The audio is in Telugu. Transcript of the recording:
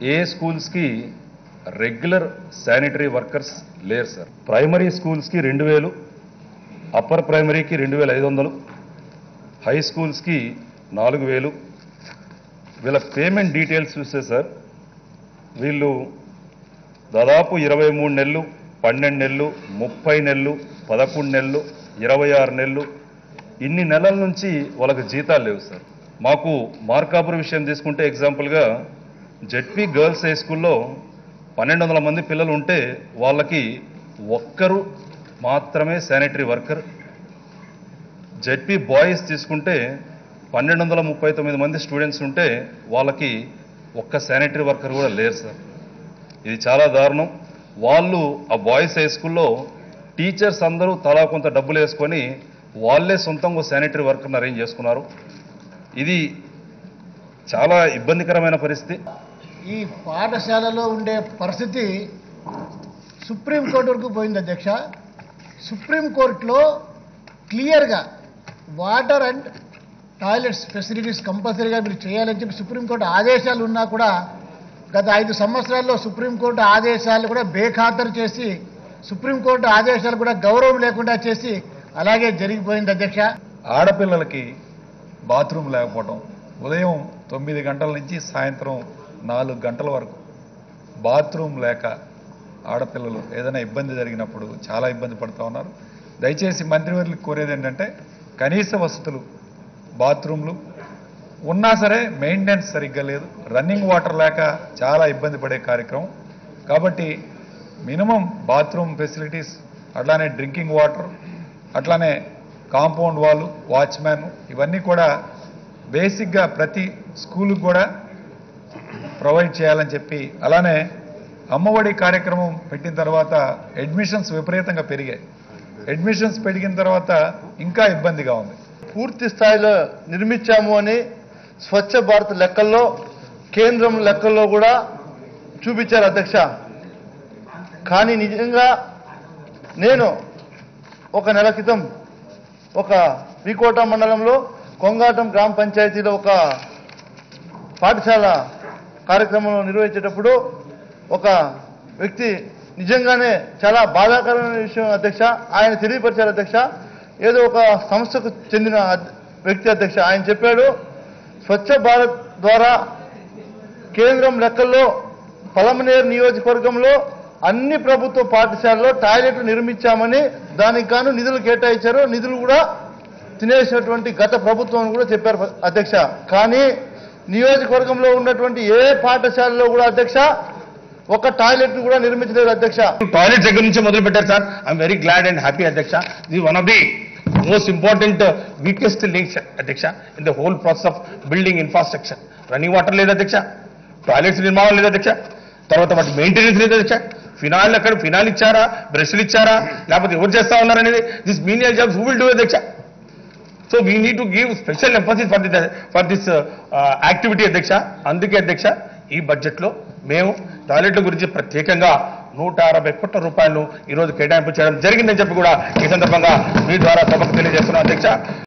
ఏ స్కూల్స్కి రెగ్యులర్ శానిటరీ వర్కర్స్ లేరు సార్? ప్రైమరీ స్కూల్స్కి రెండు వేలు అప్పర్ ప్రైమరీకి రెండు వేల ఐదు వందలు హై స్కూల్స్కి నాలుగు వేలు. వీళ్ళ పేమెంట్ డీటెయిల్స్ చూస్తే సార్ వీళ్ళు దాదాపు ఇరవై మూడు నెలలు పన్నెండు నెలలు ముప్పై నెలలు పదకొండు నెలలు ఇరవై ఆరు నెలలు ఇన్ని నెలల నుంచి వాళ్ళకి జీతాలు లేవు సార్. మాకు మార్కాపురం విషయం తీసుకుంటే ఎగ్జాంపుల్గా జెడ్పీ గర్ల్స్ హై స్కూల్లో పన్నెండు వందల మంది పిల్లలు ఉంటే వాళ్ళకి ఒక్కరు మాత్రమే శానిటరీ వర్కర్. జెడ్పీ బాయ్స్ తీసుకుంటే పన్నెండు వందల ముప్పై తొమ్మిది మంది స్టూడెంట్స్ ఉంటే వాళ్ళకి ఒక్క శానిటరీ వర్కర్ కూడా లేరు సార్. ఇది చాలా దారుణం. వాళ్ళు ఆ బాయ్స్ హై స్కూల్లో టీచర్స్ అందరూ తలా కొంత డబ్బులు వేసుకొని వాళ్ళే సొంతంగా శానిటరీ వర్కర్ని అరేంజ్ చేసుకున్నారు. ఇది చాలా ఇబ్బందికరమైన పరిస్థితి. ఈ పాఠశాలలో ఉండే పరిస్థితి సుప్రీంకోర్టు వరకు పోయింది అధ్యక్ష. సుప్రీంకోర్టులో క్లియర్గా వాటర్ అండ్ టాయిలెట్స్ ఫెసిలిటీస్ కంపల్సరీగా మీరు చేయాలని చెప్పి సుప్రీంకోర్టు ఆదేశాలు ఉన్నా కూడా గత ఐదు సంవత్సరాల్లో సుప్రీంకోర్టు ఆదేశాలు కూడా బేఖాతరు చేసి సుప్రీంకోర్టు ఆదేశాలు కూడా గౌరవం లేకుండా చేసి అలాగే జరిగిపోయింది అధ్యక్ష. ఆడపిల్లలకి బాత్రూమ్ లేకపోవడం ఉదయం తొమ్మిది గంటల నుంచి సాయంత్రం నాలుగు గంటల వరకు బాత్రూమ్ లేక ఆడపిల్లలు ఏదైనా ఇబ్బంది జరిగినప్పుడు చాలా ఇబ్బంది పడుతూ ఉన్నారు. దయచేసి మంత్రివర్యులకు కోరేది ఏంటంటే కనీస వసతులు బాత్రూమ్లు ఉన్నా సరే మెయింటెనెన్స్ సరిగ్గా లేదు. రన్నింగ్ వాటర్ లేక చాలా ఇబ్బంది పడే కార్యక్రమం. కాబట్టి మినిమం బాత్రూమ్ ఫెసిలిటీస్ అట్లానే డ్రింకింగ్ వాటర్ అట్లానే కాంపౌండ్ వాళ్ళు వాచ్మ్యాన్ ఇవన్నీ కూడా బేసిక్గా ప్రతి స్కూల్కి కూడా ప్రొవైడ్ చేయాలని చెప్పి అలానే అమ్మఒడి కార్యక్రమం పెట్టిన తర్వాత అడ్మిషన్స్ విపరీతంగా పెరిగాయి. అడ్మిషన్స్ పెరిగిన తర్వాత ఇంకా ఇబ్బందిగా ఉంది. పూర్తి స్థాయిలో నిర్మించాము అని స్వచ్ఛ భారత్ లెక్కల్లో కేంద్రం లెక్కల్లో కూడా చూపించారు అధ్యక్ష. కానీ నిజంగా నేను ఒక నెల క్రితం ఒక వికోట మండలంలో కొంగాటం గ్రామ పంచాయతీలో ఒక పాఠశాల కార్యక్రమం నిర్వహించేటప్పుడు ఒక వ్యక్తి నిజంగానే చాలా బాధాకరమైన విషయం అధ్యక్ష ఆయన తెలియపరిచారు అధ్యక్ష ఏదో ఒక సంస్థకు చెందిన వ్యక్తి అధ్యక్ష. ఆయన చెప్పాడు స్వచ్ఛ భారత్ ద్వారా కేంద్రం లెక్కల్లో పలమనేరు నియోజకవర్గంలో అన్ని ప్రభుత్వ పాఠశాలలో టాయిలెట్లు నిర్మించామని దానికి గాను నిధులు కేటాయించారు. నిధులు కూడా తినేసినటువంటి గత ప్రభుత్వం కూడా చెప్పారు అధ్యక్ష. కానీ నియోజకవర్గంలో ఉన్నటువంటి ఏ పాఠశాలలో కూడా అధ్యక్ష ఒక టాయిలెట్ కూడా నిర్మించలేదు అధ్యక్ష. టాయిలెట్ దగ్గర నుంచి మొదలు పెట్టారు sir. I'm very glad and happy అధ్యక్ష. ఇది one of the most important weakest links అధ్యక్ష in the whole process of building infrastructure running water లేదు అధ్యక్ష. టాయిలెట్స్ నిర్మాణం లేదు అధ్యక్ష. తర్వాత వాటి మెయింటెనెన్స్ లేదు అధ్యక్ష. ఫినాయిల్ అక్కడ ఫినాయిల్ ఇచ్చారా? బ్రష్లు ఇచ్చారా? లేకపోతే ఎవరు చేస్తా ఉన్నారనేది? This menial jobs who will do అధ్యక్ష? So we need to give special emphasis for the for this activity అధ్యక్ష అందుకే అధ్యక్ష ఈ బడ్జెట్లో మేము టాయిలెట్ల గురించి ప్రత్యేకంగా నూట అరవై కోట్ల రూపాయలు ఈరోజు కేటాయింపు చేయడం జరిగిందని చెప్పి కూడా ఈ సందర్భంగా మీ ద్వారా సభకు తెలియజేస్తున్నాం అధ్యక్ష